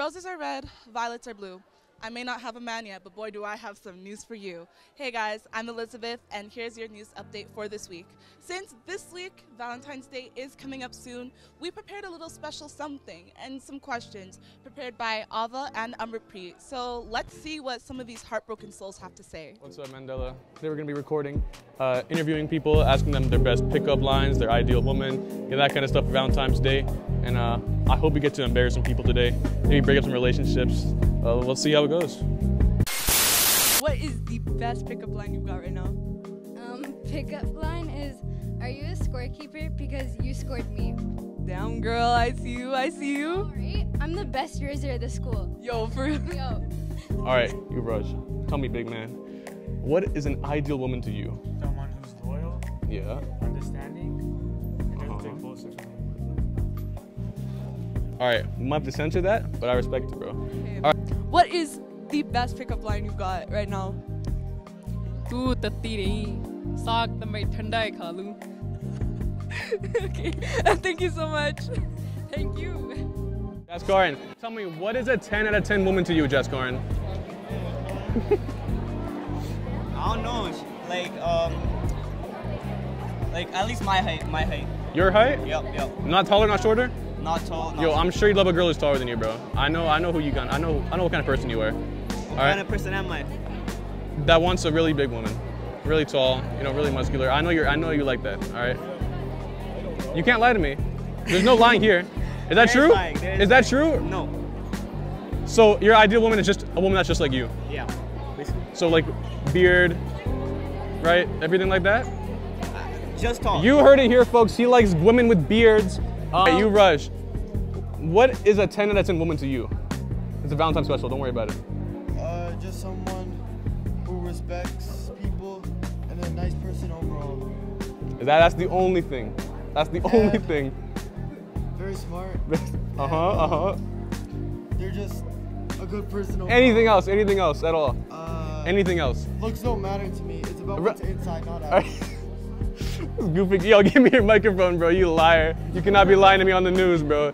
Roses are red, violets are blue. I may not have a man yet, but boy, do I have some news for you. Hey guys, I'm Elizabeth, and here's your news update for this week. Since this week, Valentine's Day, is coming up soon, we prepared a little special something and some questions prepared by Ava and Amrapri. So let's see what some of these heartbroken souls have to say. What's up, Mandela? Today we're going to be recording, uh, interviewing people, asking them their best pickup lines, their ideal woman, yeah, that kind of stuff for Valentine's Day. And uh, I hope we get to embarrass some people today, maybe break up some relationships. Uh, let's see how it goes. What is the best pickup line you've got right now? Um, pickup line is, are you a scorekeeper? Because you scored me. Down, girl. I see you. I see you. Alright, I'm the best raiser at the school. Yo, for real. Yo, All right, you Raj, tell me, big man, what is an ideal woman to you? Someone who's loyal, Yeah. understanding, and doesn't Uh-huh. All right, we might have to censor that, but I respect it, bro. Okay. All right. What is the best pickup line you've got right now? तू the रही साग तो मैं ठंडा okay thank you so much thank you Jaskaran, tell me, what is a 10 out of 10 woman to you, Jaskaran? I don't know, like, um, like at least my height, my height. Your height? Yep, yep. Not taller, not shorter? Not tall. Not Yo, I'm sure you'd love a girl who's taller than you, bro. I know, I know who you got. I know, I know what kind of person you are. What right, kind of person am I? that wants a really big woman, really tall, you know, really muscular. I know you're, I know you like that. All right. You can't lie to me. There's no lying here. Is that There is true? there is Is that true? No. So your ideal woman is just a woman that's just like you. Yeah. Basically. So like beard, right? Everything like that. Uh, just tall. You heard it here, folks. He likes women with beards. Uh, you rush. What is a 10 out of 10 woman to you? It's a Valentine's special. Don't worry about it. Uh, just someone who respects people and a nice person overall. Is that that's the only thing? That's the only thing. Very smart. uh huh. Uh huh. They're just a good person overall. Anything else? Anything else at all? Uh, Anything else? looks don't matter to me. It's about what's inside, not out. Goofy, yo, give me your microphone, bro. You liar. You cannot be lying to me on the news, bro.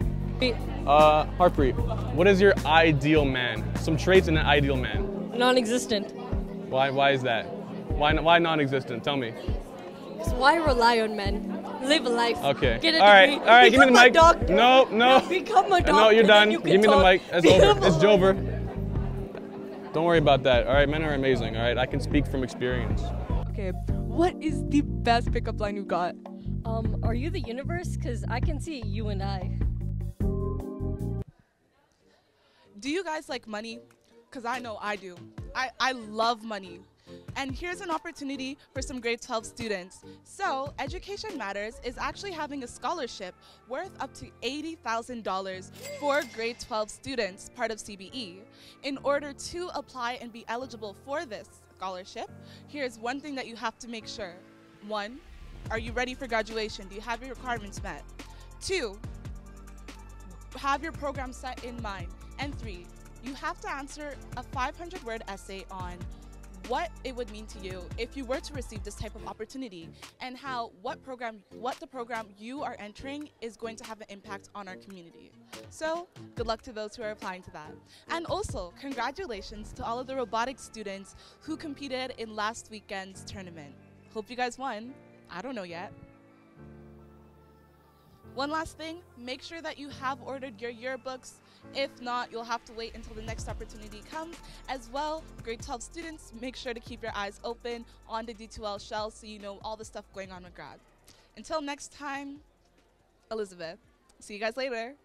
Uh, Harpreet, what is your ideal man? Some traits in an ideal man. non-existent Why? Why is that? Why? Why non-existent? Tell me. so why rely on men live a life Okay. get a all right. degree All right. Give me become the a mic. doctor. No. No. become a doctor No, you're done. you Give me the mic. It's Become over. It's over. Don't worry about that. All right. Men are amazing. All right. I can speak from experience. Okay. What is the best pickup line you've got? um are you the universe because i can see you and i Do you guys like money? Because I know I do. I, I love money. And here's an opportunity for some grade 12 students. So, Education Matters is actually having a scholarship worth up to $80,000 for grade 12 students, part of CBE. In order to apply and be eligible for this scholarship, here's one thing that you have to make sure. One, are you ready for graduation? Do you have your requirements met? Two, have your program set in mind. And three, you have to answer a 500 word essay on what it would mean to you if you were to receive this type of opportunity and how what program what the program you are entering is going to have an impact on our community. So, good luck to those who are applying to that. And also, congratulations to all of the robotics students who competed in last weekend's tournament. Hope you guys won. I don't know yet. One last thing, make sure that you have ordered your yearbooks. If not, you'll have to wait until the next opportunity comes. As well, grade 12 students, make sure to keep your eyes open on the D2L shell so you know all the stuff going on with grad. Until next time, Elizabeth. See you guys later.